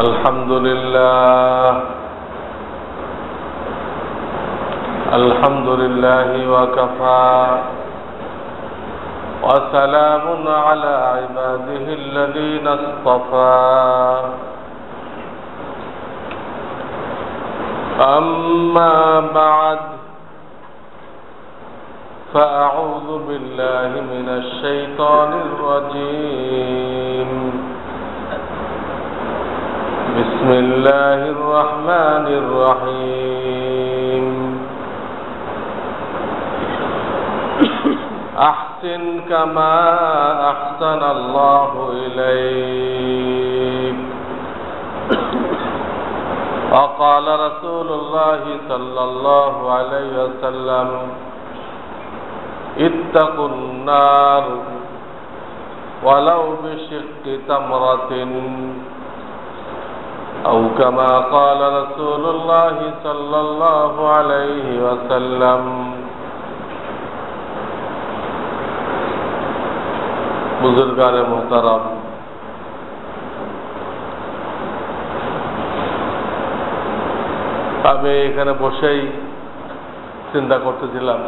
الحمد لله. الحمد لله وكفى. وسلام على عباده الذين اصطفى. أما بعد فأعوذ بالله من الشيطان الرجيم. بسم الله الرحمن الرحيم. أحسن كما أحسن الله إليك. وقال رسول الله صلى الله عليه وسلم اتقوا النار ولو بشق تمرة. أو كما قال رسول الله صلى الله عليه وسلم বুজুর্গান মোহতারাম আমি এখানে বসেই চিন্তা করতেছিলাম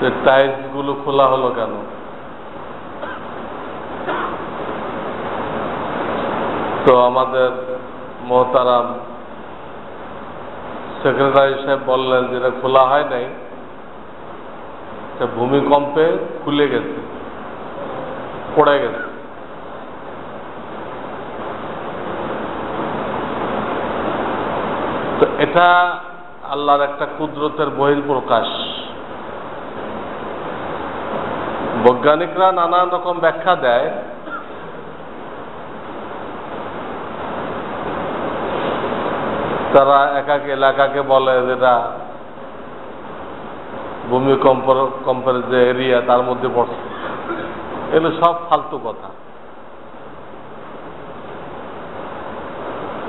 যে টাইলস গুলো খোলা হলো কেন তো আমাদের মোহতারাম সেক্রেটারি সাহেব বললেন যেটা খোলা হয় নাই ভূমিকম্পে খুলে গেছে, পড়ে গেছে। তো এটা আল্লাহর একটা কুদরতের বহির প্রকাশ বৈজ্ঞানিকরা নানান রকম ব্যাখ্যা দেয় তারা এক এলাকাকে বলে যেটা ভূমিকম্প কম্পের যে এরিয়া তার মধ্যে পড়ছে এগুলো সব ফালতু কথা।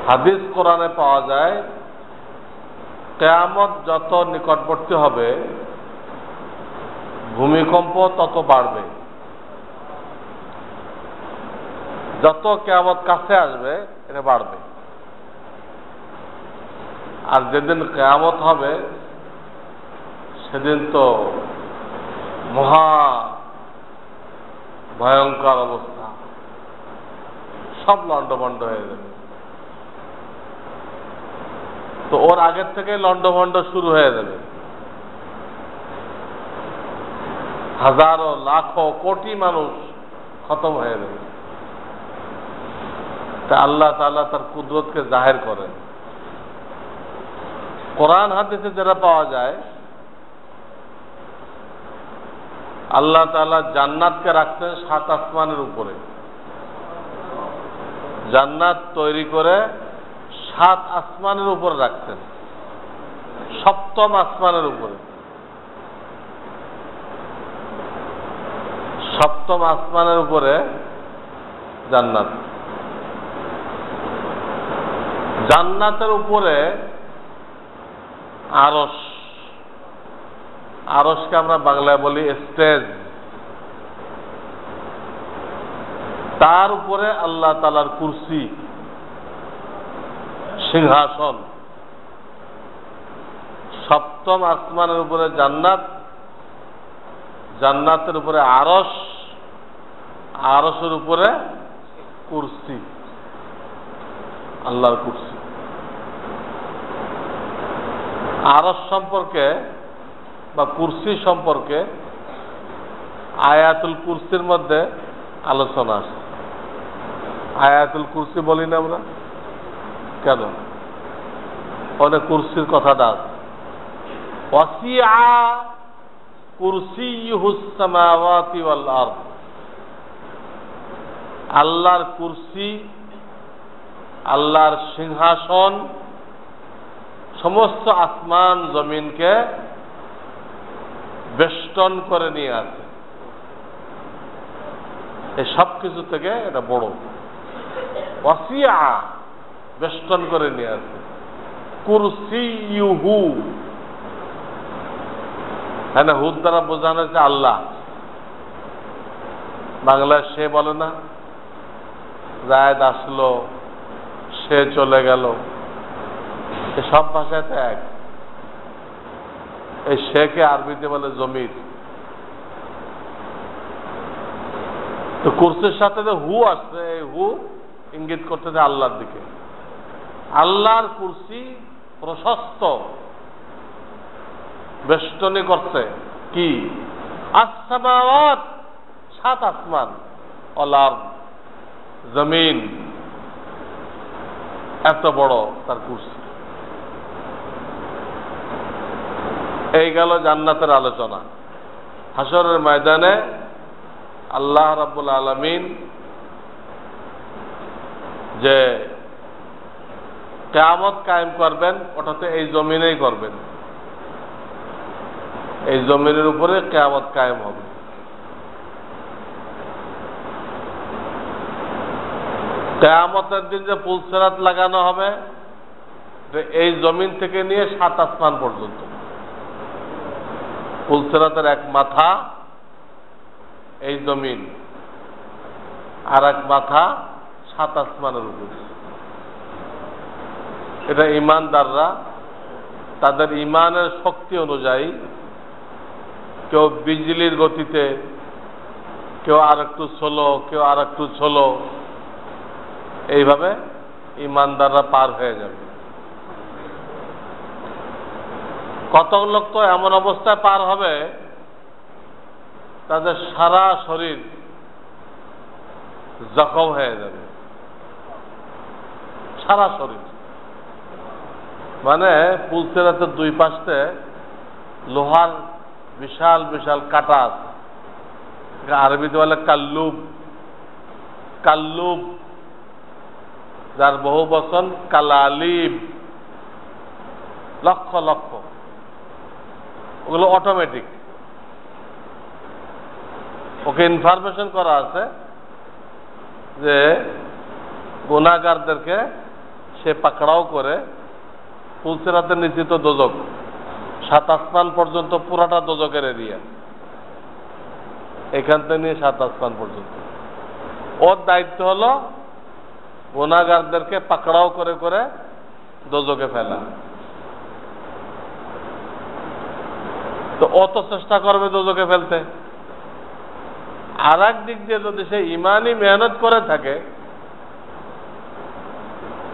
হাদিস কোরআনে পাওয়া যায়, কেয়ামত যত নিকটবর্তী হবে, ভূমিকম্প তত বাড়বে। যত কেয়ামত কাছে আসবে, এটা বাড়বে। আর যেদিন কেয়ামত হবে, সেদিন তো মহা ভয়ঙ্কর অবস্থা। সব লন্ডভন্ড হয়ে যাবে। তো ওর আগের থেকে লন্ডভন্ড শুরু হয়ে যাবে। হাজারো, লাখো, কোটি মানুষ খতম হয়ে যাবে। তা আল্লাহ তাল্লাহ তার কুদরতকে জাহের করেন। কোরআন হাদিসে যেটা পাওয়া যায়, আল্লাহ তালা জান্নাতকে রাখতেন সাত আসমানের উপরে। জান্নাত তৈরি করে সাত আসমানের উপরে রাখতেন সপ্তম আসমানের উপরে। সপ্তম আসমানের উপরে জান্নাত। জান্নাতের উপরে আরস। আরসকে আমরা বাংলায় বলি স্টেজ। তার উপরে আল্লাহ তালার কুরসি, সিংহাসন। সপ্তম আসমানের উপরে জান্নাত, জান্নাতের উপরে আরস, আরসের উপরে কুরসি, আল্লাহর কুরসি। আরস সম্পর্কে বা কুরসি সম্পর্কে আয়াতুল কুরসির মধ্যে আলোচনা আছে। আয়াতুল কুরসি বলি না আমরা? কেন? অনেক কুরসির কথাটা আছে। ওয়াসিআ কুরসিয়ুহুস সামাওয়াতি ওয়াল আরদ। আল্লাহর কুরসি, আল্লাহর সিংহাসন সমস্ত আসমান জমিনকে বেষ্টন করে নিয়ে আছে এই সব কিছু থেকে এটা বড়। ওয়াসিয়া বেষ্টন করে নিয়ে আছে কুরসি ইউহু হ্যাঁ হুদ দ্বারা বোঝানো হয়েছে আল্লাহ। বাংলায় সে বলে না জায়দ আসলো, সে চলে গেল। সব ভাষায় তো এক। এই শেখে আরবিতে বলে জমির। তো কুরসির সাথে যে হু আসছে, এই হু ইঙ্গিত করতেছে আল্লাহর দিকে। আল্লাহর কুরসি প্রশস্ত। বেষ্টনী করছে। কি? আসমাওয়াত সাত আসমান অলার জমিন। এত বড় তার কুরসি। এই গেল জান্নাতের আলোচনা। হাসরের ময়দানে আল্লাহ রাব্বুল আলমিন যে কেয়ামত কায়েম করবেন ওটাতে এই জমিনেই করবেন। এই জমিনের উপরে কেয়ামত কায়েম হবে। কেয়ামতের দিন যে পুলসেরাত লাগানো হবে এই জমিন থেকে নিয়ে সাত আসমান পর্যন্ত। পুলসেরাতের এক মাথা এই জমিন, আর এক মাথা সাত আসমানের উপর। এটা ইমানদাররা, তাদের ইমানের শক্তি অনুযায়ী কেউ বিজলির গতিতে, কেউ আর একটু ছোলো কেউ আর একটু ছোলো এইভাবে ইমানদাররা পার হয়ে যাবে। কত লোক তো এমন অবস্থায় পার হবে? তাদের সারা শরীর জখম হয়ে যাবে। সারা শরীর। মানে পুলসেরাতের দুই পাশে, লোহার বিশাল বিশাল কাটা আছে। আরবিতে বলে কাল্লুব। কাল্লুব, যার বহু বচন কালালিব। লক্ষ লক্ষ। ওগুলো অটোমেটিক ওকে ইনফরমেশন করা আছে যে গুণাগারদেরকে সে পাকড়াও করে পুলসেরাতে নিশ্চিত দোজক, সাত আসমান পর্যন্ত পুরাটা দোজকের এরিয়া এখান থেকে নিয়ে সাত আসমান পর্যন্ত। ওর দায়িত্ব হলো গুণাগারদেরকে পাকড়াও করে করে দোজকে ফেলা। তো ও তো চেষ্টা করবে দোজকে ফেলতে। আর দিক দিয়ে যদি সে ইমানই মেহনত করে থাকে,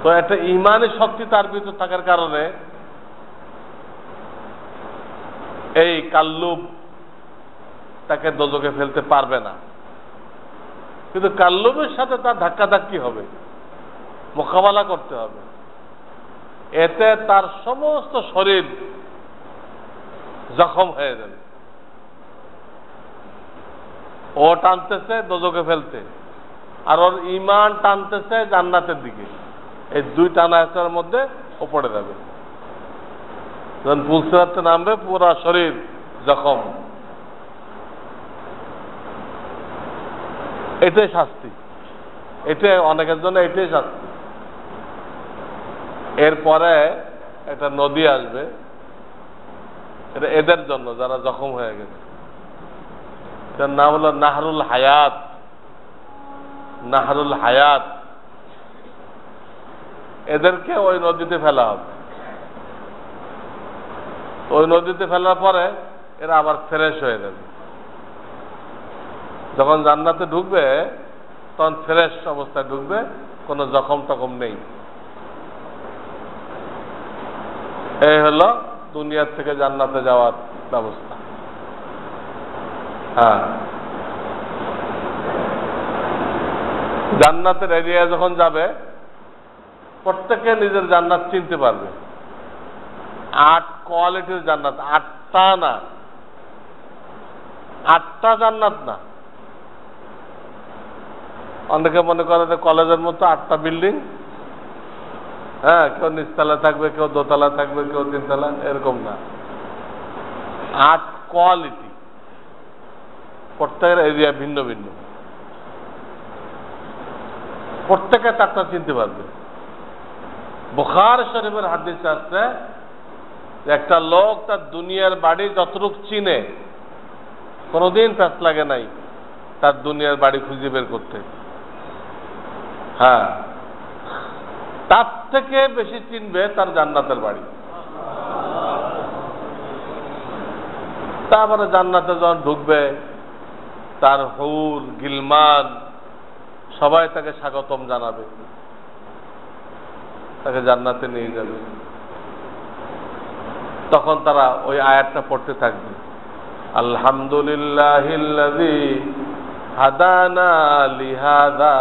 তো একটা ইমানই শক্তি তার ভিতর থাকার কারণে এই কাল্লুব তাকে দোজকে ফেলতে পারবে না। কিন্তু কাল্লুবের সাথে তার ধাক্কাধাক্কি হবে, মোকাবেলা করতে হবে। এতে তার সমস্ত শরীর জখম হয়ে যাবে ও টানতেছে দোজকে ফেলতে। আর ওর ইমান টানতেছে জান্নাতের দিকে। এই দুই টানা আসার মধ্যে ও পড়ে যাবে। যখন পুলসিরাতে নামবে, পুরা শরীর জখম। এটাই শাস্তি। এটাই অনেকের জন্য এটাই শাস্তি। এরপরে একটা নদী আসবে। এটা এদের জন্য, যারা জখম হয়ে গেছে। এটার নাম হলো নাহরুল হায়াত। নাহরুল হায়াত। এদেরকে ওই নদীতে ফেলা হবে। ওই নদীতে ফেলার পরে এরা আবার ফ্রেশ হয়ে যাবে। যখন জান্নাতে ঢুকবে, তখন ফ্রেশ অবস্থায় ঢুকবে, কোনো জখম টখম নেই। এই হলো দুনিয়ার থেকে জান্নাতে যাওয়ার ব্যবস্থা। হ্যাঁ। জান্নাতের এরিয়া যখন যাবে, প্রত্যেকে নিজের জান্নাত চিনতে পারবে। আট কোয়ালিটির জান্নাত, আটটা না। আটটা জান্নাত না। অনেকে মনে করে যে কলেজের মতো আটটা বিল্ডিং হ্যাঁ কেউ নিচতলা থাকবে, কেউ দোতলা থাকবে, কেউ তিনতলা, এরকম না। আট কোয়ালিটি প্রত্যেকের এরিয়া ভিন্ন ভিন্ন। প্রত্যেকে তারটা চিনতে পারবে। বুখার শরীফের হাদিস আসছে যে একটা লোক তার দুনিয়ার বাড়ি যতটুক চিনে, কোনোদিন প্যাস লাগে নাই তার দুনিয়ার বাড়ি খুঁজে বের করতে। হ্যাঁ। তার থেকে বেশি চিনবে তার জান্নাতের বাড়ি। তারপরে জান্নাতে যখন ঢুকবে, তার হৌর গিলমান সবাই তাকে স্বাগতম জানাবে। তাকে জান্নাতে নিয়ে যাবে। তখন তারা ওই আয়াতটা পড়তে থাকবে। আলহামদুলিল্লাহ হাদানা লিহাদা।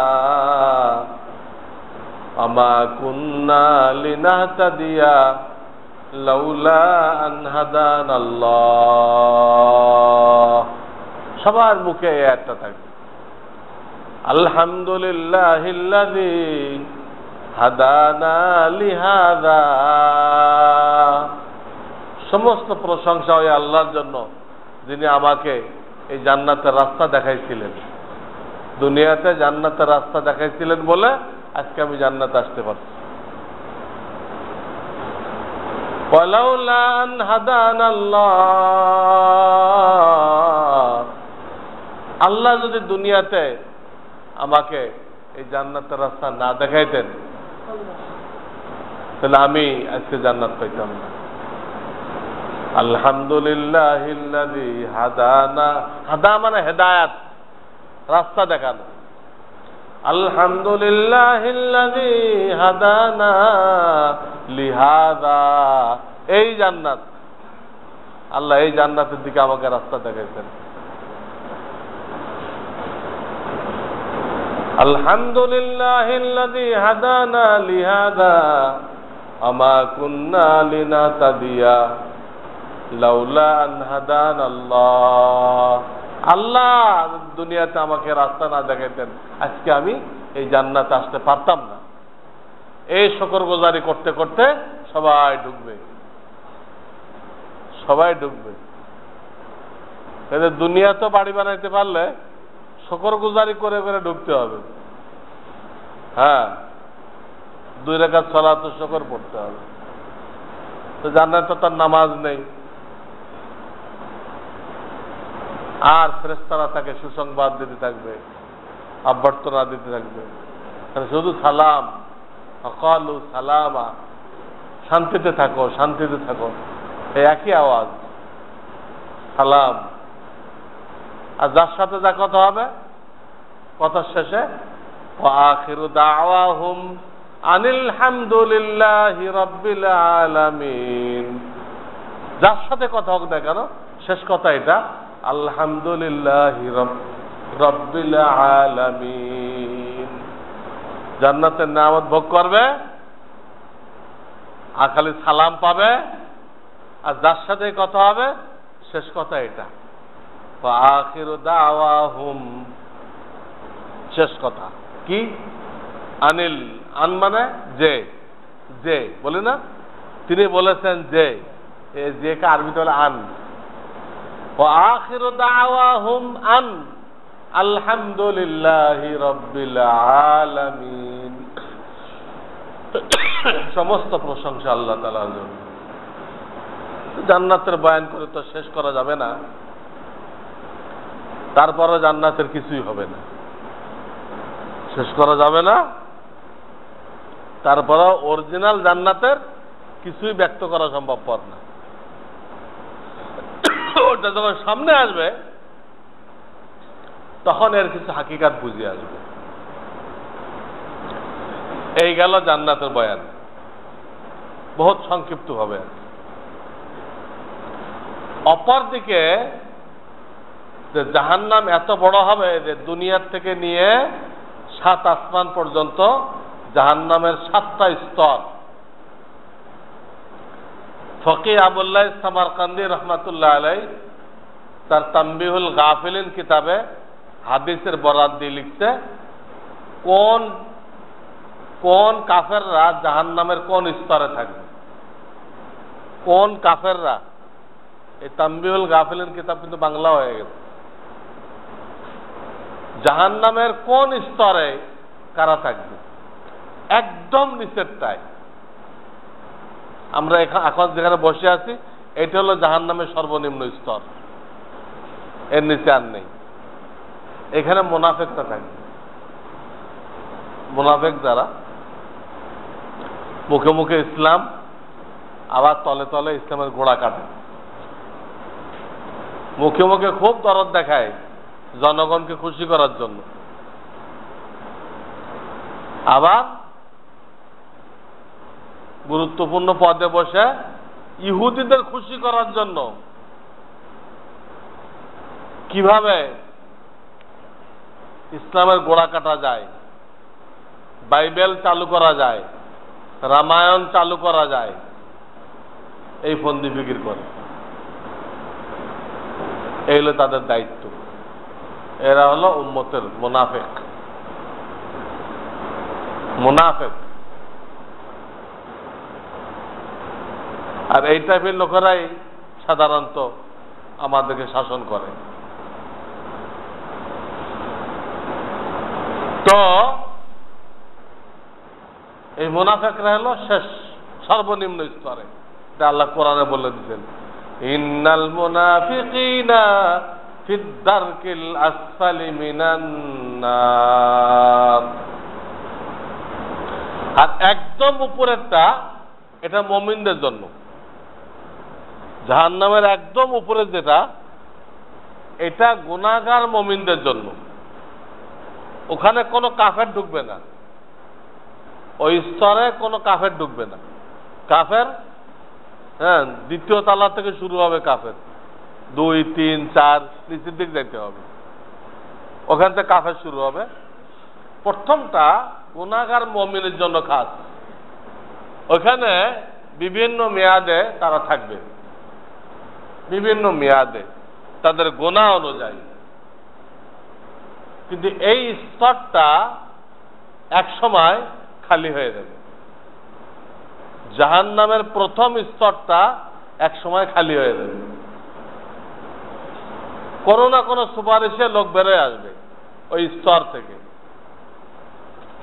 আমা কুন্না লিনাহতাদিয়া লাউলা আন হাদান আল্লাহ সবার মুখে এই আয়াতটা থাকবে। আলহামদুলিল্লাহ হাদানা লিহাদা। সমস্ত প্রশংসা ওই আল্লাহর জন্য, যিনি আমাকে এই জান্নাতের রাস্তা দেখাইছিলেন। দুনিয়াতে জান্নাতের রাস্তা দেখাইছিলেন বলে আজকে আমি জান্নাতে আসতে পারছি ولولا أن هدانا الله আল্লাহ যদি দুনিয়াতে আমাকে এই জান্নাতের রাস্তা না দেখাইতেন তাহলে আমি আজকে জান্নাত পাইতাম না আলহামদুলিল্লাহ হাদানা হাদা মানে হেদায়াত রাস্তা দেখানো আলহামদুলিল্লাহ হাদানা লিহাদা। এই জান্নাত। আল্লাহ এই জান্নাতের দিকে আমাকে রাস্তা দেখাইছেন। আলহামদুলিল্লাহ হাদানা লিহাদা, আমা কুন্না লিনাতাদিয়া, লাউলা আন হাদান আল্লাহ আল্লাহ দুনিয়াতে আমাকে রাস্তা না দেখাইতেন। আজকে আমি এই জান্নাতে আসতে পারতাম না। এই শকর গোজারি করতে করতে সবাই ঢুকবে সবাই ঢুকবে দুনিয়া তো বাড়ি বানাইতে পারলে শকর গুজারি করে করে ঢুকতে হবে। হ্যাঁ দুই রেখা ছলা তো শকর পড়তে হবে। তো জান্নাতে তার নামাজ নেই। আর ফেরেস্তারা তাকে সুসংবাদ দিতে থাকবে অভ্যর্থনা দিতে থাকবে। শুধু সালাম, অকালু সালামা, শান্তিতে থাকো শান্তিতে থাকো। এই একই আওয়াজ, সালাম। আর যার সাথে যা কথা হবে, কথা শেষে আখিরু দাওয়াহুম আনিল হামদুলিল্লাহি রাব্বিল আলামিন। যার সাথে কথা হোক না কেন, শেষ কথা এটা আলহামদুলিল্লাহ আলামিন। জান্নাতের নামত ভোগ করবে, আর খালি সালাম পাবে, আর যার সাথে কথা হবে, শেষ কথা এটা। আখির দাওয়াহুম। শেষ কথা। কি? আনিল, আন মানে যে যে, বলি না? তিনি বলেছেন যে যে কে আরবিতে বলে আন। وآخر دعواهم أن الحمد لله رب العالمين সমস্ত প্রশংসা আল্লাহ তালার জন্য জান্নাতের বয়ান করে তো শেষ করা যাবে না তারপরও জান্নাতের কিছুই হবে না শেষ করা যাবে না তারপরও অরিজিনাল জান্নাতের কিছুই ব্যক্ত করা সম্ভবপর না ওটা যখন সামনে আসবে, তখন এর কিছু হাকিকাত বুঝে আসবে। এই গেল জান্নাতের বয়ান। বহুত সংক্ষিপ্ত ভাবে অপরদিকে যে জাহান্নাম এত বড় হবে যে দুনিয়ার থেকে নিয়ে সাত আসমান পর্যন্ত জাহান্নামের সাতটা স্তর ফকি আবুল্লাহ সামারকান্দি রহমাতুল্লাহ আলাই তার তাম্বিহুল গাফিলিন কিতাবে হাদিসের বরাদ দিয়ে লিখছে, কোন কোন কাফেররা জাহান নামের কোন স্তরে থাকবে? কোন কাফেররা? এই তাম্বিহুল গাফিলিন কিতাব কিন্তু বাংলা হয়ে গেছে। জাহান নামের কোন স্তরে কারা থাকবে? একদম নিচেরটায়। আমরা এখন যেখানে বসে আছি, এটা হলো জাহান নামের সর্বনিম্ন স্তর। এর নিচে আর নেই। এখানে মোনাফেকটা থাকবে মুনাফেক যারা? মুখে মুখে ইসলাম, আবার তলে তলে ইসলামের গোড়া কাটে। মুখে মুখে খুব দরদ দেখায় জনগণকে খুশি করার জন্য। আবার গুরুত্বপূর্ণ পদে বসে ইহুদিদের খুশি করার জন্য কীভাবে ইসলামের গোড়া কাটা যায়, বাইবেল চালু করা যায়, রামায়ণ চালু করা যায়, এই ফন্দি ফিকির করে। এই হলো তাদের দায়িত্ব। এরা হলো উম্মতের মুনাফেক। মুনাফেক। আর এই টাইপের লোকেরাই সাধারণত আমাদেরকে শাসন করে। তো, এই মুনাফেকরা হলো শেষ, সর্বনিম্ন স্তরে। এটা আল্লাহ কোরআনে বলে দিতেন ইন্নাল মুনাফিকিনা ফিদ্দারকিল আসফালি মিনান আর একদম উপরেরটা, এটা মমিনদের জন্য। জাহান্নামের একদম উপরে যেটা, এটা গুণাগার মমিনদের জন্য। ওখানে কোনো কাফের ঢুকবে না। ওই স্তরে কোনো কাফের ঢুকবে না। কাফের হ্যাঁ দ্বিতীয় তালা থেকে শুরু হবে কাফের। দুই, তিন, চার, নিচের দিক যাইতে হবে। ওখান থেকে কাফের শুরু হবে। প্রথমটা গুণাগার মমিনের জন্য খাস। ওখানে বিভিন্ন মেয়াদে তারা থাকবে। বিভিন্ন মেয়াদে তাদের গোনা অনুযায়ী। কিন্তু এই স্তরটা এক সময় খালি হয়ে যাবে। জাহান নামের প্রথম স্তরটা এক সময় খালি হয়ে যাবে। কোনো না কোনো সুপারিশে লোক বেরোয় আসবে ওই স্তর থেকে।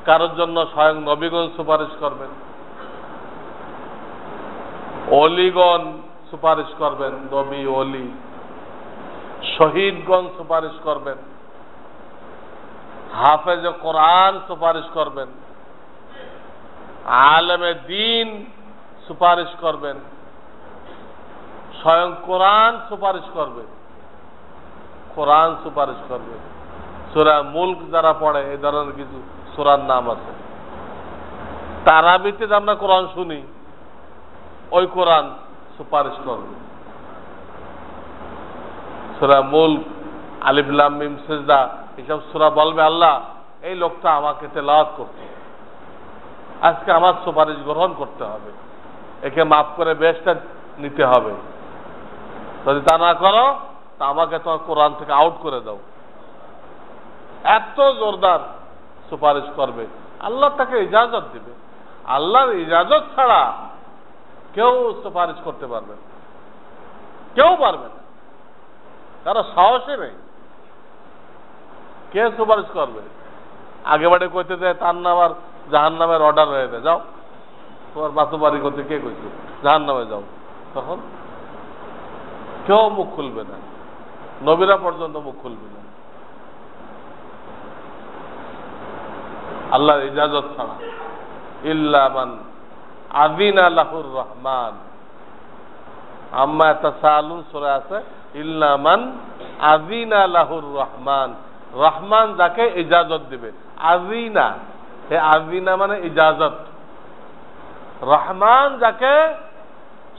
কারোর জন্য স্বয়ং নবীগণ সুপারিশ করবেন। অলিগণ সুপারিশ করবেন, নবী অলি শহীদগণ সুপারিশ করবেন। হাফেজ কোরআন সুপারিশ করবেন। আলেমে দিন সুপারিশ করবেন। স্বয়ং কোরআন সুপারিশ করবে কোরআন সুপারিশ করবে সুরা মুল্ক যারা পড়ে এই ধরনের কিছু সুরার নাম আছে। তারাবিতে আমরা কোরআন শুনি, ওই কোরআন সুপারিশ করবে। সুরা মুল্ক আলিফুল্লাহ মিম, সেজদা এইসব সুরা বলবে, আল্লাহ, এই লোকটা আমাকে তেলাওয়াত করতে। আজকে আমার সুপারিশ গ্রহণ করতে হবে। একে মাফ করে বেশটা নিতে হবে। যদি তা না করো, তা আমাকে তোমার কোরআন থেকে আউট করে দাও। এত জোরদার সুপারিশ করবে। আল্লাহ তাকে ইজাজত দিবে। আল্লাহর ইজাজত ছাড়া কেউ সুপারিশ করতে পারবে না। কেউ পারবে না। কারও সাহসই নেই। কে সুপারিশ করবে? আগে বাড়ি কইতে দেয়, তার নাম আর জাহান নামের অর্ডার হয়ে যায়। যাও। তোমার বাসু বাড়ি করতে কে কইছে? জাহান নামে যাও। তখন কেউ মুখ খুলবে না। নবীরা পর্যন্ত মুখ খুলবে না। আল্লাহর ইজাজত ছাড়া। ইল্লামান আদিন আল্লাহুর রহমান। আম্মা একটা সালুন সরে আছে ইল্লামান আদিনা লাহুর রহমান। রহমান যাকে ইজাজত দিবে। আজিনা হে আজিনা মানে ইজাজত। রহমান যাকে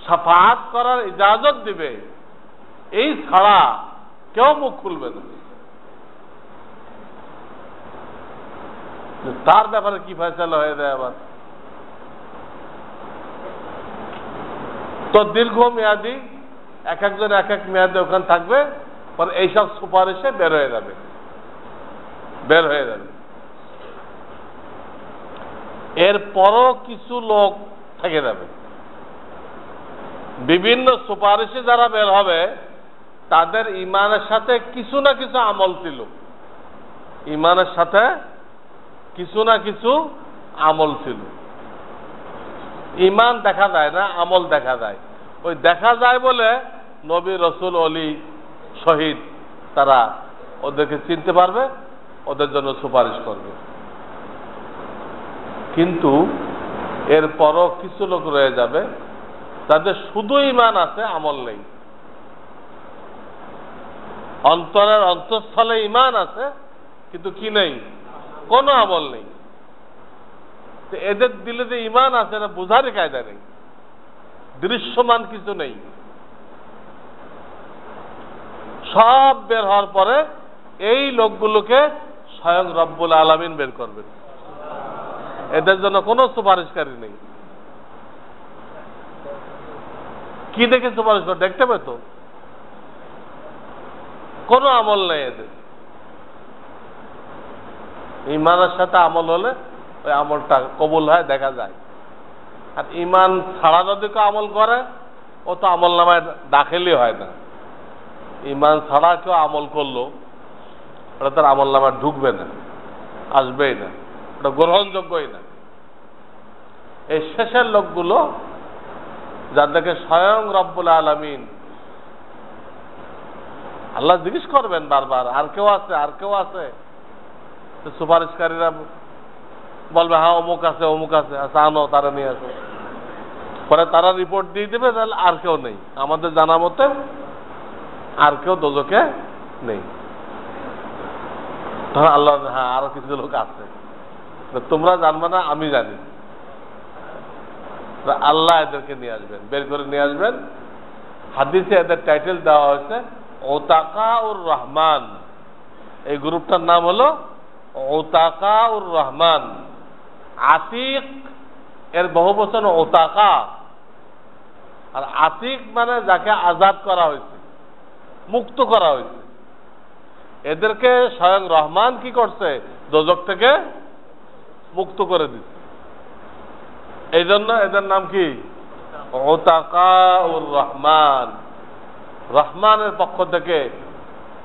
সাফাত করার ইজাজত দিবে, এই ছাড়া কেউ মুখ খুলবে না। তার ব্যাপারে কি ফয়সালা হয়ে যায় আবার? তো দীর্ঘ মেয়াদি? এক একজন এক এক মেয়াদে ওখানে থাকবে, পরে এইসব সুপারিশে বের হয়ে যাবে। বের হয়ে যাবে। এরপরও কিছু লোক থেকে যাবে। বিভিন্ন সুপারিশে যারা বের হবে, তাদের ইমানের সাথে কিছু না কিছু আমল ছিল। ইমানের সাথে কিছু না কিছু আমল ছিল। ইমান দেখা যায় না, আমল দেখা যায়। ওই দেখা যায় বলে নবী রসুল অলি শহীদ, তারা ওদেরকে চিনতে পারবে, ওদের জন্য সুপারিশ করবে। কিন্তু এরপরও কিছু লোক রয়ে যাবে, তাদের শুধু ইমান আছে, আমল নেই। অন্তরের অন্তঃস্থলে ইমান আছে, কিন্তু কি নেই? কোনো আমল নেই। তো এদের দিলে যে ইমান আছে এটা বোঝারই কায়দা নেই। দৃশ্যমান কিছু নেই। সব বের হওয়ার পরে এই লোকগুলোকে স্বয়ং রব্বুল আলমিন বের করবেন। এদের জন্য কোনো সুপারিশকারী নেই। কি দেখে সুপারিশ করে দেখতে পেতো কোনো আমল নেই এদের। ইমানের সাথে আমল হলে ওই আমলটা কবুল হয়, দেখা যায়। আর ইমান ছাড়া যদি কেউ আমল করে, ও তো আমল নামায় দাখিলই হয় না। ইমান ছাড়া কেউ আমল করল, ওটা তার আমল নামায় ঢুকবে না, আসবেই না, ওটা গ্রহণযোগ্যই না। এই শেষের লোকগুলো যাদেরকে স্বয়ং রব্বুল আলমিন, আল্লাহ জিজ্ঞেস করবেন বারবার, আর কেউ আছে, আর কেউ আছে? সুপারিশকারীরা বলবে হ্যাঁ অমুক আছে অমুক আছে আচ্ছা আনো, তারা নিয়ে আসো। পরে তারা রিপোর্ট দিয়ে দেবে, তাহলে আর কেউ নেই। আমাদের জানা মতে আর কেউ দোজকে নেই। তখন আল্লাহ হ্যাঁ আরও কিছু লোক আছে। তোমরা জানবে না, আমি জানি। আল্লাহ এদেরকে নিয়ে আসবেন, বের করে নিয়ে আসবেন। হাদিসে এদের টাইটেল দেওয়া হয়েছে ওতাকা উর রহমান। এই গ্রুপটার নাম হলো ওতাকা উর রহমান। আতিক এর বহু বচন ওতাকা আর আতিক মানে যাকে আজাদ করা হয়েছে, মুক্ত করা হয়েছে। এদেরকে স্বয়ং রহমান কি করছে? দোজক থেকে মুক্ত করে দিচ্ছে। এই জন্য এদের নাম কি? ওতাকা উর রহমান। রহমানের পক্ষ থেকে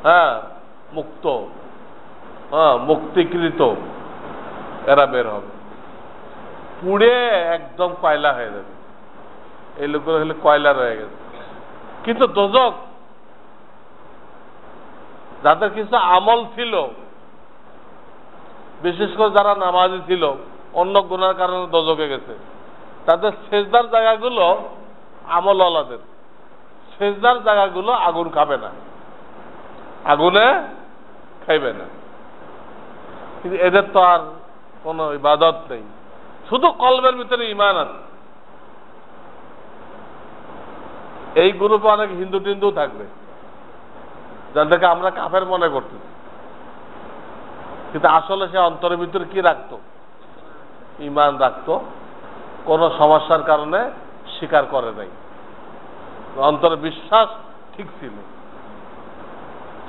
হ্যাঁ মুক্ত হ্যাঁ মুক্তিকৃত এরা বের হবে। পুড়ে একদম কয়লা হয়ে যাবে। এই লোকগুলো হলে কয়লা রয়ে গেছে। কিন্তু দোজক, যাদের কিছু আমল ছিল, বিশেষ করে যারা নামাজি ছিল, অন্য গুণার কারণে দোজকে গেছে। তাদের শেষদার জায়গাগুলো আমল আলাদের সেজদার জায়গাগুলো আগুন খাবে না। আগুনে খাইবে না। কিন্তু এদের তো আর কোনো ইবাদত নেই। শুধু কলবের ভিতরে ইমান আছে। এই গ্রুপে অনেক হিন্দু টিন্দু থাকবে, যাদেরকে আমরা কাফের মনে করতেছি কিন্তু আসলে সে অন্তরের ভিতরে কি রাখতো? ইমান রাখতো, কোনো সমস্যার কারণে স্বীকার করে নাই। অন্তরে বিশ্বাস ঠিক ছিল।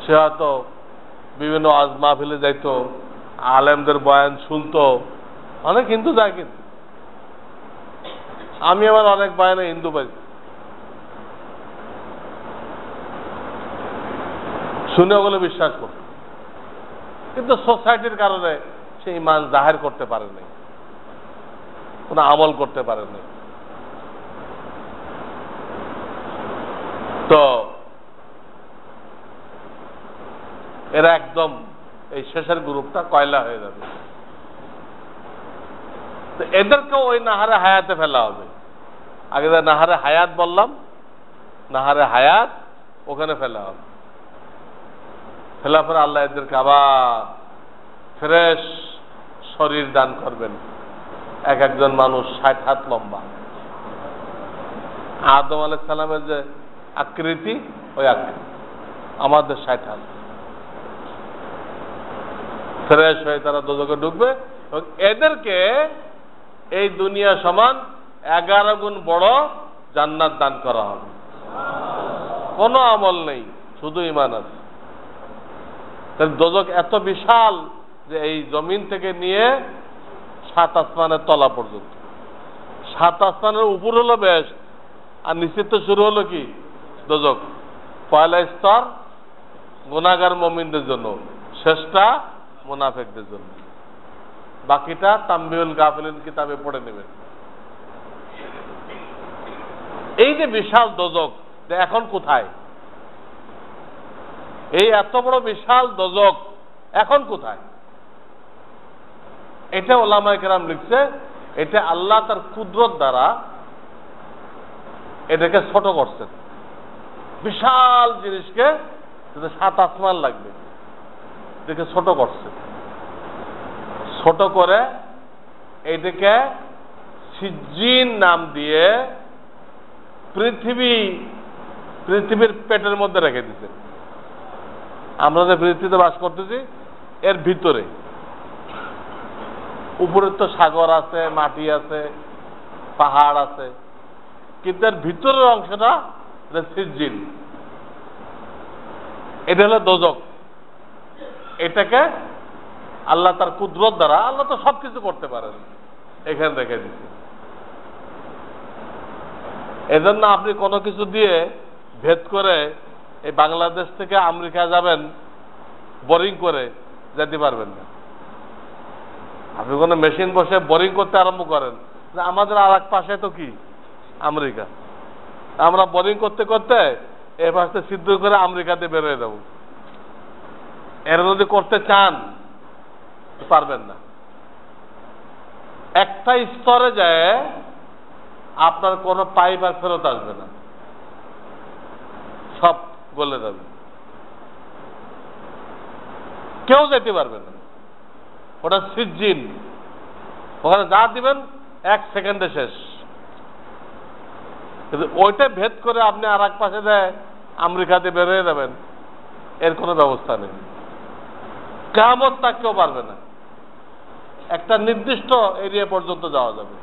সে হয়তো বিভিন্ন আজ মাহফিলে যাইতো, আলেমদের বয়ান শুনতো অনেক হিন্দু যায় কিন্তু আমি আবার অনেক বয়ানে হিন্দু পাইছি শুনে ওগুলো বিশ্বাস করত কিন্তু সোসাইটির কারণে সে ইমান জাহের করতে পারে নাই। কোনো আমল করতে পারে নাই। তো, এরা একদম এই শেষের গ্রুপটা কয়লা হয়ে যাবে। তো এদেরকে ওই নাহারে হায়াতে ফেলা হবে। আগে যে নাহারে হায়াত বললাম, নাহারে হায়াত ওখানে ফেলা হবে। ফেলার পরে আল্লাহ এদেরকে আবার ফ্রেশ শরীর দান করবেন। এক একজন মানুষ ষাট হাত লম্বা। আদম আলাহ সালামের যে আকৃতি, ওই আকৃতি। আমাদের ষাট হাত। ফ্রেশ হয়ে তারা দোজকে ঢুকবে এবং এদেরকে এই দুনিয়া সমান এগারো গুণ বড় জান্নাত দান করা হবে। কোনো আমল নেই, শুধু ইমান আছে। দোজক এত বিশাল যে এই জমিন থেকে নিয়ে সাত আসমানের তলা পর্যন্ত। সাত আসমানের উপর হলো বেশ, আর নিশ্চিত তো শুরু হলো কি? দোজক, পয়লা স্তর গুণাগার মমিনদের জন্য, শেষটা মুনাফেকদের জন্য। বাকিটা তাম্বিউল গাফিলিন কিতাবে পড়ে নেবেন। এই যে বিশাল দোজক এখন কোথায়? এই এত বড় বিশাল দোজক এখন কোথায়? এটা ওলামায় কেরাম লিখছে, এটা আল্লাহ তার কুদরত দ্বারা এটাকে ছোট করছেন। বিশাল জিনিসকে সাত আসমান লাগবে, এটাকে ছোট করছে ছোট করে এটাকে সিজিন নাম দিয়ে পৃথিবী, পৃথিবীর পেটের মধ্যে রেখে দিছে আমরা যে পৃথিবীতে বাস করতেছি, এর ভিতরে। উপরে তো সাগর আছে, মাটি আছে, পাহাড় আছে, কিন্তু এর ভিতরের অংশটা সিজিন এটা হলো দোজক। এটাকে আল্লাহ তার কুদরত দ্বারা আল্লাহ তো সবকিছু করতে পারেন। এখানে রেখে দিচ্ছে এজন্য আপনি কোনো কিছু দিয়ে ভেদ করে এই বাংলাদেশ থেকে আমেরিকা যাবেন, বোরিং করে যেতে পারবেন না। আপনি কোনো মেশিন বসে বোরিং করতে আরম্ভ করেন। যে আমাদের আর এক পাশে তো কি? আমেরিকা। আমরা বোরিং করতে করতে এ পাশে সিদ্ধ করে আমেরিকাতে বেরোয় দেবো এরা যদি করতে চান পারবেন না। একটা স্তরে যায়, আপনার কোনো পাইপ আর ফেরত আসবে না। সব গলে যাবে। কেউ যেতে পারবে না। ওটা সিজিন ওখানে যা দিবেন, এক সেকেন্ডে শেষ। কিন্তু ওইটা ভেদ করে আপনি আর এক পাশে দেয় আমেরিকাতে বেরোয় যাবেন, এর কোনো ব্যবস্থা নেই। কেমন তা কেউ পারবে না। একটা নির্দিষ্ট এরিয়া পর্যন্ত যাওয়া যাবে।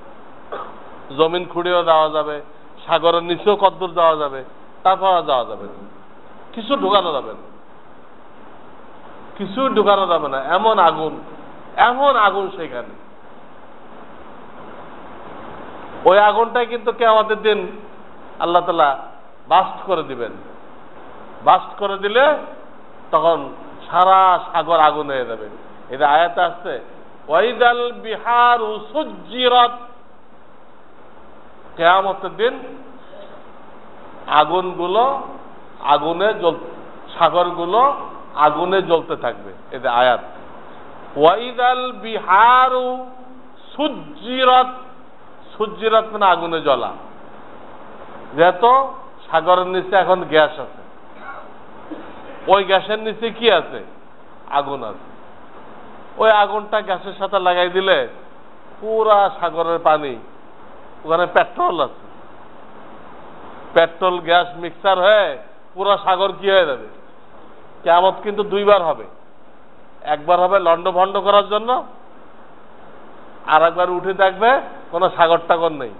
জমিন খুঁড়েও যাওয়া যাবে, সাগরের নিচেও কদ্দূর যাওয়া যাবে, তারপর যাওয়া যাবে কিছু ঢুকানো যাবে না। কিছু ঢুকানো যাবে না। এমন আগুন এমন আগুন সেখানে। ওই আগুনটাই কিন্তু কে আমাদের দিন আল্লাহ তালা বাস্ট করে দিবেন। বাস্ট করে দিলে তখন সারা সাগর আগুন হয়ে যাবে। এটা আয়াতে আসছে ওয়াইদাল বিহার সুজিরত কেয়ামতের দিন আগুনগুলো আগুনে জ্বল, সাগরগুলো আগুনে জ্বলতে থাকবে এটা আয়াত। ওয়াইদাল বিহারু সুজিরত সুজিরত মানে আগুনে জ্বলা। যেহেতু সাগরের নিচে এখন গ্যাস আছে। ওই গ্যাসের নিচে কি আছে? আগুন আছে। ওই আগুনটা গ্যাসের সাথে লাগাই দিলে পুরা সাগরের পানি, ওখানে পেট্রোল আছে। পেট্রোল, গ্যাস, মিক্সার হয়ে পুরা সাগর কি হয়ে যাবে? কেমত কিন্তু দুইবার হবে। একবার হবে লন্ড ভন্ড করার জন্য আর একবার উঠে দেখবে কোনো সাগর টাগর নেই।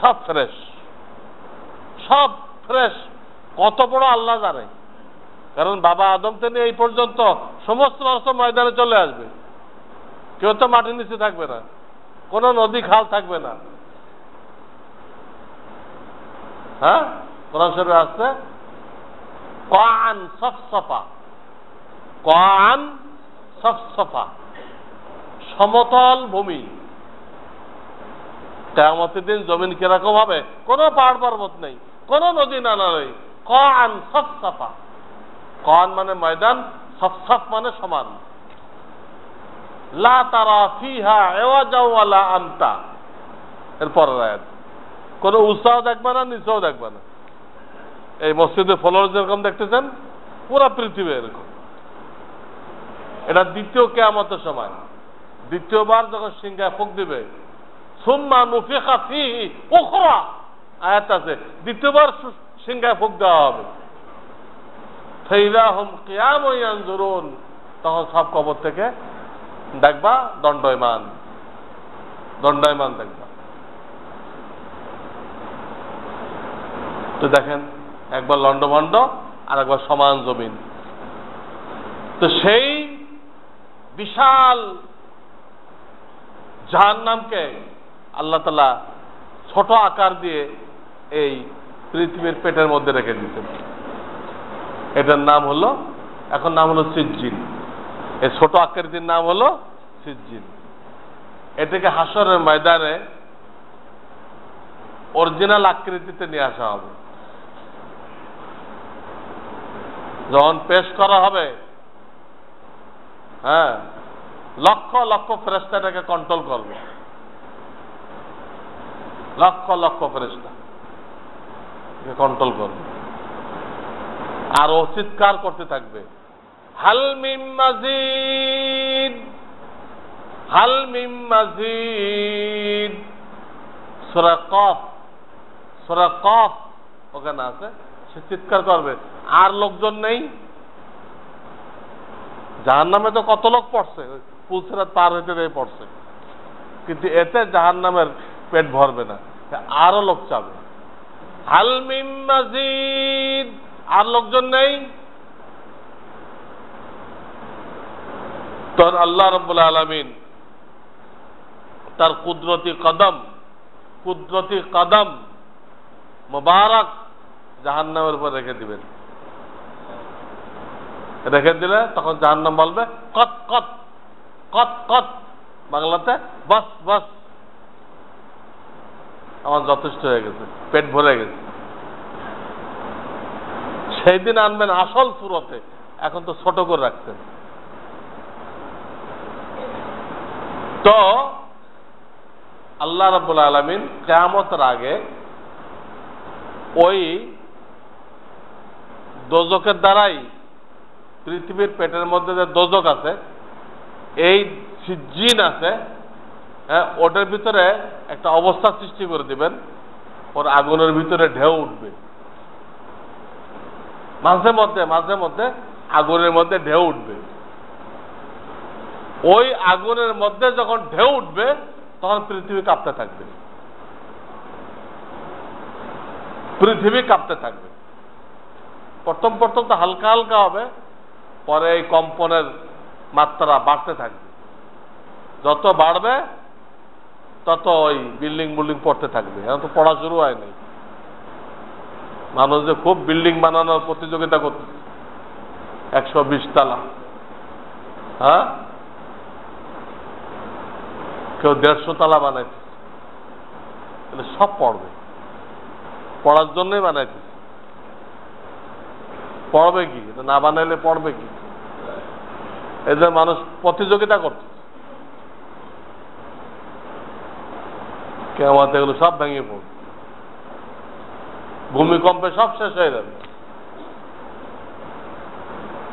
সব ফ্রেশ। সব ফ্রেশ। কত বড় আল্লাহ জানে। কারণ বাবা আদম থেকে এই পর্যন্ত সমস্ত মানুষ ময়দানে চলে আসবে। কেউ তো মাটির নিচে থাকবে না। কোনো নদী খাল থাকবে না। হ্যাঁ? কোরআন শরীফে আসছে কান সফসফা। কান সফসফা। সমতল ভূমি। কেয়ামতের দিন জমিন কীরকম হবে? কোনো পাহাড় পর্বত নেই, কোনো নদী নালা নেই। কান সফসফা। কন মানে ময়দান সফসফ মানে সমান। লা তারা ফিহা এওয়াজাও ওয়ালা আনতা। এরপর আয়াত। কোনো উৎসাহ দেখবে না, নিচেও দেখবে না। এই মসজিদে ফলোয়ার যেরকম দেখতেছেন, পুরা পৃথিবী এরকম। এটা দ্বিতীয় কেয়ামতের সময়। দ্বিতীয়বার যখন সিংহায় ফুক দিবে, সুম্মা নুফিখা ফি উখরা। আয়াত আছে, দ্বিতীয়বার সিংহায় ফুক দেওয়া হবে। ফাইদাহুম কিয়ামুন ইয়ানজুরুন। তখন সব কবর থেকে দেখবা দণ্ডয়মান। দণ্ডয়মান দেখবা। তো দেখেন, একবার লন্ডভন্ড আর একবার সমান জমিন। তো সেই বিশাল জাহান নামকে আল্লাহ তালা ছোট আকার দিয়ে এই পৃথিবীর পেটের মধ্যে রেখে দিতেন এটার নাম হলো, এখন নাম হলো সিজ্জিন। এই ছোট আকৃতির নাম হলো সিজ্জিন। এটাকে হাসরের ময়দানে অরিজিনাল আকৃতিতে নিয়ে আসা হবে। যখন পেশ করা হবে হ্যাঁ লক্ষ লক্ষ ফেরেস্তাটাকে কন্ট্রোল করবে। লক্ষ লক্ষ ফেরেস্তা কন্ট্রোল করবে। আর ও চিৎকার করতে থাকবে। হাল মিম মাজিদ, হাল মিম মাজিদ। সোরা কফ, সোরা ওখানে আছে, সে চিৎকার করবে। আর লোকজন নেই। জাহান নামে তো কত লোক পড়ছে পুলসেরাত পার হইতে পড়ছে। কিন্তু এতে জাহান নামের পেট ভরবে না, আরও লোক চাবে। হালমিম মাজিদ লোকজন নেই? তখন আল্লাহ রব্বুল আলমিন তার কুদরতি কদম কুদরতি কদম মোবারক জাহান্নামের উপর রেখে দিবেন। রেখে দিলে তখন জাহান্নাম বলবে, কত কত কত কত। বাংলাতে, বাস বাস। আমার যথেষ্ট হয়ে গেছে, পেট ভরে গেছে। সেই দিন আনবেন আসল সুরতে। এখন তো ছোট করে রাখছেন। তো, আল্লাহ রব্বুল আলমিন কেয়ামতের আগে ওই দোজকের দ্বারাই পৃথিবীর পেটের মধ্যে যে দোজক আছে, এই জিন আছে হ্যাঁ ওটার ভিতরে একটা অবস্থা সৃষ্টি করে দিবেন, ওর আগুনের ভিতরে ঢেউ উঠবে। মাঝে মধ্যে মাঝে মধ্যে আগুনের মধ্যে ঢেউ উঠবে। ওই আগুনের মধ্যে যখন ঢেউ উঠবে, তখন পৃথিবী কাঁপতে থাকবে। পৃথিবী কাঁপতে থাকবে। প্রথম প্রথম তো হালকা হালকা হবে, পরে এই কম্পনের মাত্রা বাড়তে থাকবে। যত বাড়বে, তত ওই বিল্ডিং বিল্ডিং পড়তে থাকবে। এখন তো পড়া শুরু হয় নাই। মানুষ যে খুব বিল্ডিং বানানোর প্রতিযোগিতা করতে একশো বিশ তালা। হ্যাঁ? কেউ দেড়শো তালা বানাইছে সব পড়বে। পড়ার জন্যই বানাইছে পড়বে কি? না বানাইলে পড়বে কি? এদের মানুষ প্রতিযোগিতা করছে কেমন এগুলো সব ভেঙে পড়বে। ভূমিকম্পে সব শেষ হয়ে যাবে।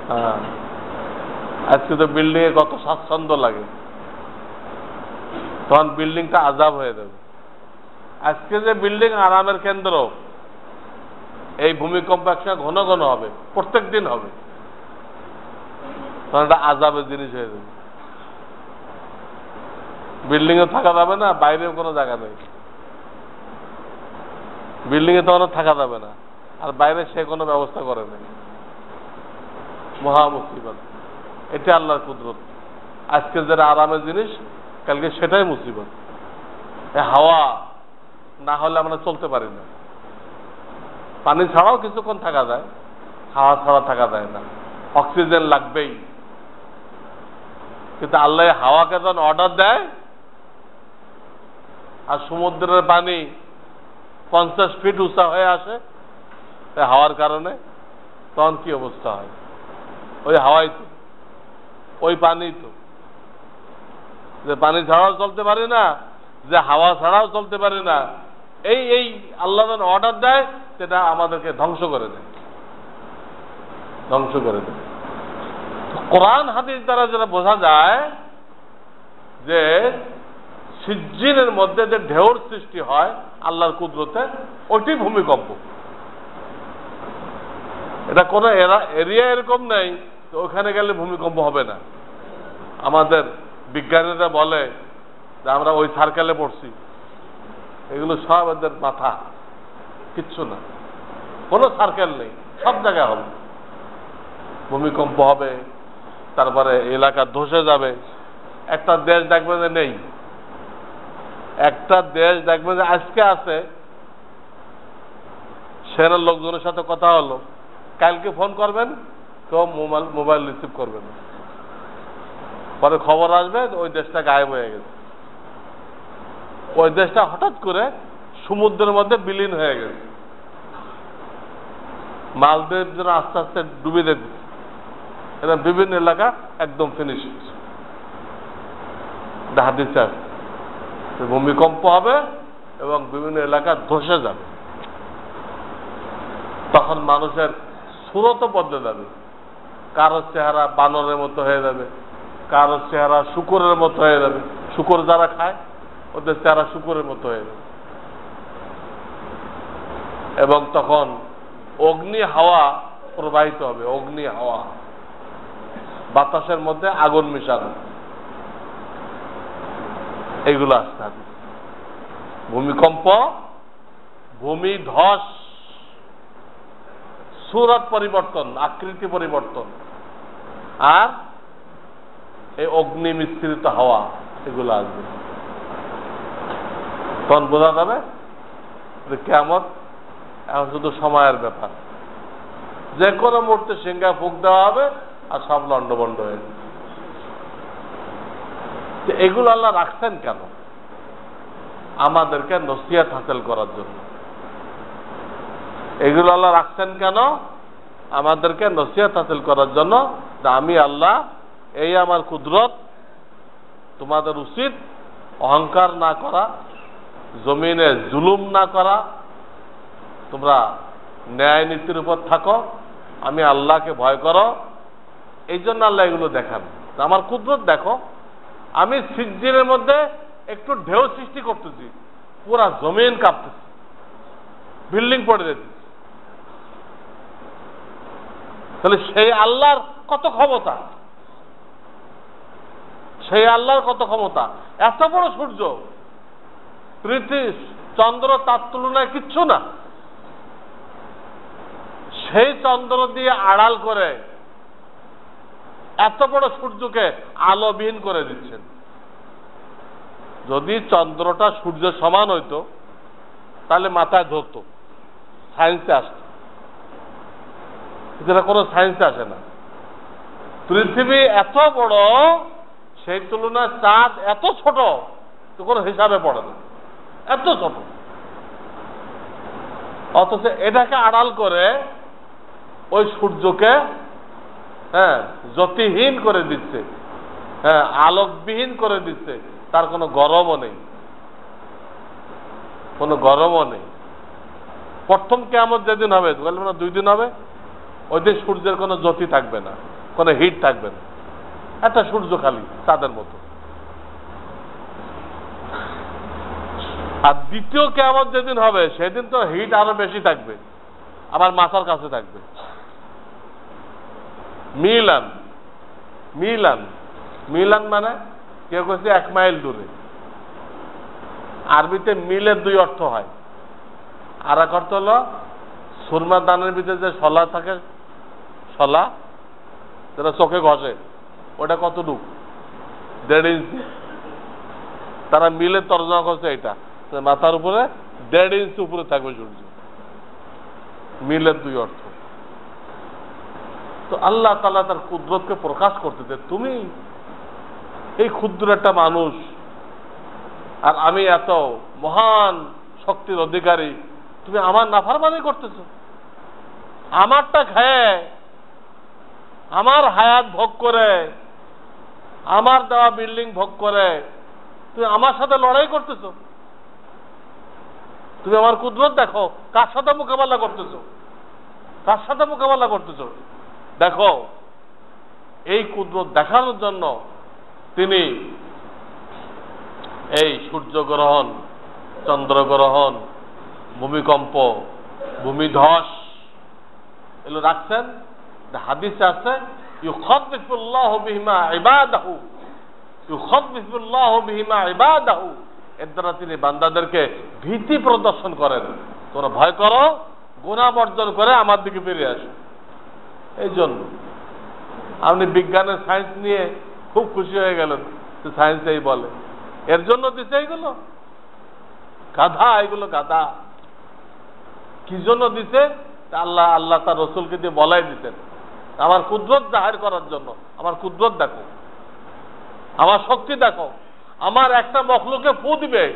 হ্যাঁ। আজকে তো বিল্ডিং এ কত স্বাচ্ছন্দ্য লাগে। তখন বিল্ডিংটা আজাব হয়ে যাবে। আজকে যে বিল্ডিং আরামের কেন্দ্র, এই ভূমিকম্প একসঙ্গে ঘন ঘন হবে, প্রত্যেক দিন হবে। তখন একটা আজাবের জিনিস হয়ে যাবে। বিল্ডিং এ থাকা যাবে না, বাইরেও কোনো জায়গা নেই। বিল্ডিং এ তখন থাকা যাবে না। আর বাইরে সে কোনো ব্যবস্থা করে নেই। মহা এটা আল্লাহর কুদরত। আজকে যেটা আরামের জিনিস, কালকে সেটাই মুসিবত। হাওয়া না হলে আমরা চলতে পারি না। পানি ছাড়াও কিছুক্ষণ থাকা যায়। হাওয়া ছাড়া থাকা যায় না। অক্সিজেন লাগবেই। কিন্তু আল্লাহ হাওয়াকে যখন অর্ডার দেয়, আর সমুদ্রের পানি পঞ্চাশ ফিট উঁচা হয়ে আসে হাওয়ার কারণে, তখন কি অবস্থা হয়? ওই হাওয়াই তো, ওই পানি তো। যে পানি ছাড়াও চলতে পারে না, যে হাওয়া ছাড়াও চলতে পারে না, এই এই আল্লাহ অর্ডার দেয়, সেটা আমাদেরকে ধ্বংস করে দেয়। ধ্বংস করে দেয়। কোরআন হাদিস দ্বারা যেটা বোঝা যায়, যে সিজ্জিনের মধ্যে যে ঢেউর সৃষ্টি হয় আল্লাহর কুদরতে ওইটি ভূমিকম্প। এটা কোনো এরিয়া এরকম নেই তো ওখানে গেলে ভূমিকম্প হবে না। আমাদের বিজ্ঞানীরা বলে যে আমরা ওই সার্কেলে পড়ছি। এগুলো সব এদের মাথা। কিচ্ছু না। কোনো সার্কেল নেই। সব জায়গায় হবে। ভূমিকম্প হবে, তারপরে এলাকা ধসে যাবে। একটা দেশ দেখবে যে নেই। একটা দেশ দেখবে যে আজকে আছে, সেরা লোকজনের সাথে কথা হলো। কালকে ফোন করবেন, কেউ মোবাইল মোবাইল রিসিভ করবেন পরে খবর আসবে ওই দেশটা গায়েব হয়ে গেছে। ওই দেশটা হঠাৎ করে সমুদ্রের মধ্যে বিলীন হয়ে গেছে। মালদ্বীপ যেন আস্তে আস্তে ডুবে দেবে এরা বিভিন্ন এলাকা একদম ফিনিশ হাদিসে ভূমিকম্প হবে এবং বিভিন্ন এলাকা ধসে যাবে। তখন মানুষের সুরত বদলে যাবে। কারও চেহারা বানরের মতো হয়ে যাবে কারও চেহারা শুকুরের মতো হয়ে যাবে। শুকুর যারা খায়, ওদের চেহারা শুকুরের মতো হয়ে যাবে। এবং তখন অগ্নি, হাওয়া প্রবাহিত হবে, অগ্নি, হাওয়া। বাতাসের মধ্যে আগুন মিশানো। এগুলো আসতে হবে ভূমিকম্প, ভূমি ধস, সুরত পরিবর্তন, আকৃতি পরিবর্তন, আর এই অগ্নি মিশ্রিত হাওয়া, এগুলো আসবে। তখন বোঝা যাবে কেমন এখন শুধু সময়ের ব্যাপার। যে কোনো মুহূর্তে সিংহা ফুক দেওয়া হবে আর সব লন্ডবন্ড হয়ে যাবে। তো এগুলো আল্লাহ রাখছেন কেন? আমাদেরকে নসিয়াত হাসিল করার জন্য। এগুলো আল্লাহ রাখছেন কেন? আমাদেরকে নসিয়াত হাসিল করার জন্য যে আমি আল্লাহ এই আমার কুদরত তোমাদের উচিত অহংকার না করা, জমিনে জুলুম না করা, তোমরা ন্যায় নীতির উপর থাকো, আমি আল্লাহকে ভয় করো, এই জন্য আল্লাহ এগুলো দেখান। আমার কুদরত দেখো আমি সিজ্জিনের মধ্যে একটু ঢেউ সৃষ্টি করতেছি। পুরা জমিন কাঁপতেছি। বিল্ডিং পড়ে যেতেছি। তাহলে সেই আল্লাহর কত ক্ষমতা? সেই আল্লাহর কত ক্ষমতা? এত বড় সূর্য। পৃথিবী চন্দ্র, তার তুলনায় কিচ্ছু না। সেই চন্দ্র দিয়ে আড়াল করে এত বড় সূর্যকে আলোবিহীন করে দিচ্ছেন। যদি চন্দ্রটা সূর্য সমান হইতো, তাহলে মাথায় ধরতো। সায়েন্সে আসত। যেটা কোনো সায়েন্সে আসে না। পৃথিবী এত বড়, সেই তুলনায় চাঁদ এত ছোট, তো কোনো হিসাবে পড়ে না। এত ছোট। অথচ এটাকে আড়াল করে ওই সূর্যকে হ্যাঁ জ্যোতিহীন করে দিচ্ছে। হ্যাঁ আলোকবিহীন করে দিচ্ছে। তার কোনো গরমও নেই। কোনো গরমও নেই। প্রথম কেমন যেদিন হবে না, দুই দিন হবে? ওই দিন সূর্যের কোনো জ্যোতি থাকবে না, কোনো হিট থাকবে না। একটা সূর্য খালি তাদের মতো। আর দ্বিতীয় কেমন যেদিন হবে, সেদিন তো হিট আরও বেশি থাকবে। আমার মাথার কাছে থাকবে। মিলান। মিলান। মিলান মানে কেউ কেছে এক মাইল দূরে। আরবিতে মিলের দুই অর্থ হয়। আর এক অর্থ হলো সুরমা দানের ভিতরে যে শলা থাকে শলা যেটা চোখে ঘষে, ওটা কতটুক? দেড় ইঞ্চি। তারা মিলে তর্জমা করছে এটা। মাথার উপরে দেড় ইঞ্চি উপরে থাকবে সূর্য। মিলের দুই অর্থ। তো আল্লাহ তালা তার কুদরতকে প্রকাশ করতেছে তুমি এই ক্ষুদ্র একটা মানুষ আর আমি এত মহান শক্তির অধিকারী, তুমি আমার নাফারমানি করতেছ। আমারটা খায়, আমার হায়াত ভোগ করে, আমার দেওয়া বিল্ডিং ভোগ করে, তুমি আমার সাথে লড়াই করতেছ। তুমি আমার কুদরত দেখো, কার সাথে মোকাবেলা করতেছ? কার সাথে মোকাবেলা করতেছ? দেখো, এই কুদরত দেখানোর জন্য তিনি এই সূর্যগ্রহণ, চন্দ্রগ্রহণ, ভূমিকম্প, ভূমিধস এগুলো রাখছেন। হাদিসে আছে তিনি বান্দাদেরকে ভীতি প্রদর্শন করেন। তোমরা ভয় করো গুণা বর্জন করে আমার দিকে ফিরে আসো। এই জন্য আপনি বিজ্ঞানের সায়েন্স নিয়ে খুব খুশি হয়ে গেলেন সায়েন্স এই বলে। এর জন্য দিচ্ছে এইগুলো গাধা, এগুলো গাধা। কি জন্য দিছে? আল্লাহ আল্লাহ তার রসুলকে দিয়ে বলাই দিতেন। আমার কুদরত জাহের করার জন্য। আমার কুদরত দেখো। আমার শক্তি দেখো। আমার একটা মখলুকে ফু দিবে।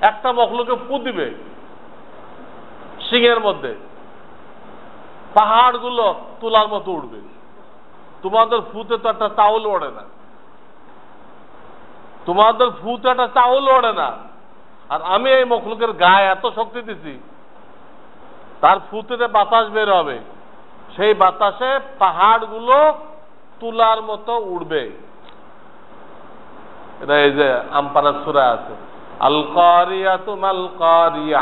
একটা মখলুকে ফু দিবে। সিংহের মধ্যে। পাহাড়গুলো তোলার মতো উঠবে তোমাদের ফুতে তো একটা চাউল ওড়ে না। তোমাদের ফুতে একটা চাউল ওড়ে না। আর আমি এই মখলুকের গায়ে এত শক্তি দিছি, তার ফুতেতে বাতাস বের হবে, সেই বাতাসে পাহাড়গুলো তুলার মতো উড়বে। এটা এই যে আমপানার সুরা আছে। আল কারিয়াতু মাল কারিয়া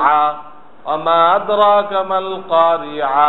মাল কারিয়া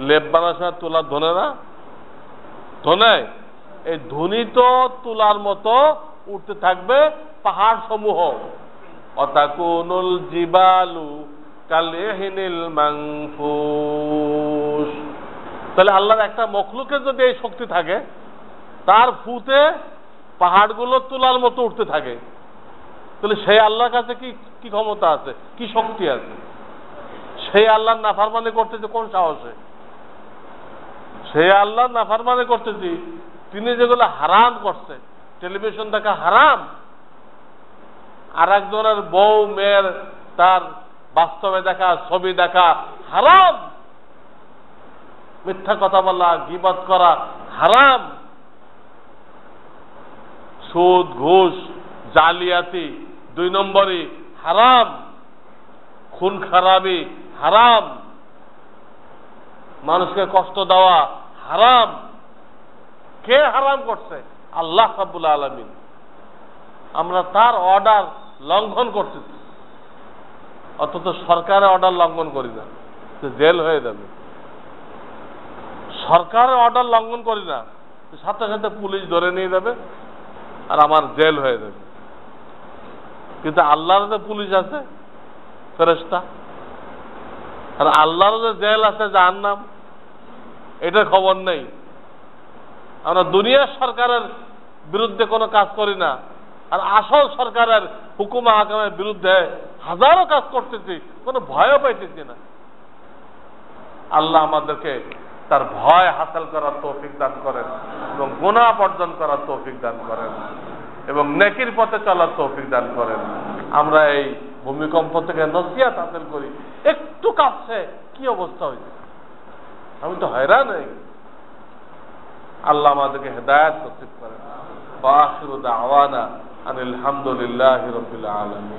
লেপ বানার সময় তুলা ধনে না? ধনে? এই ধনী তো তুলার মতো উঠতে থাকবে পাহাড় সমূহ অতাকুনুল জিবালু কালেহিনিল মাংফুস। তাহলে আল্লাহর একটা মখলুকের যদি এই শক্তি থাকে, তার ফুতে পাহাড়গুলো তুলার মতো উঠতে থাকে। তাহলে সেই আল্লাহর কাছে কি কি ক্ষমতা আছে? কি শক্তি আছে? সেই আল্লাহর নাফারমানি করতেছে কোন সাহসে? সেই আল্লাহর নাফারমানি করতেছি। তিনি যেগুলো হারাম করছে টেলিভিশন দেখা হারাম। আর একজনের বউ, মেয়ের তার বাস্তবে দেখা, ছবি দেখা হারাম। মিথ্যা কথা বলা গিবাদ করা হারাম। সুদ, ঘুষ, জালিয়াতি দুই নম্বরই হারাম। খুন খারাপি হারাম। মানুষকে কষ্ট দেওয়া হারাম। কে হারাম করছে? আল্লাহ রাবুল আলমিন। আমরা তার অর্ডার লঙ্ঘন করতেছি অথচ সরকারের অর্ডার লঙ্ঘন করি না। জেল হয়ে যাবে। সরকারের অর্ডার লঙ্ঘন করি না। সাথে সাথে পুলিশ ধরে নিয়ে যাবে আর আমার জেল হয়ে যাবে। কিন্তু আল্লাহর যে পুলিশ আছে ফেরেস্তা আর আল্লাহর যে জেল আছে যার নাম এটার খবর নেই। আমরা দুনিয়ার সরকারের বিরুদ্ধে কোনো কাজ করি না। আর আসল সরকারের হুকুমা হাকামের বিরুদ্ধে হাজারো কাজ করতেছি, কোনো ভয়ও পাইতেছি না। আল্লাহ আমাদেরকে তার ভয় হাসিল করার তৌফিক দান করেন এবং গুণা বর্জন করার তৌফিক দান করেন এবং নেকির পথে চলার তৌফিক দান করেন। আমরা এই ভূমিকম্প থেকে নসিয়াত হাসিল করি। একটু কাঁপছে কি অবস্থা হয়েছে? আমি তো হয়রান হয়ে গেছি। আল্লাহ আমাদেরকে হেদায়ত নসিব করেন। আনিল হামদুলিল্লাহ রবিল আলমী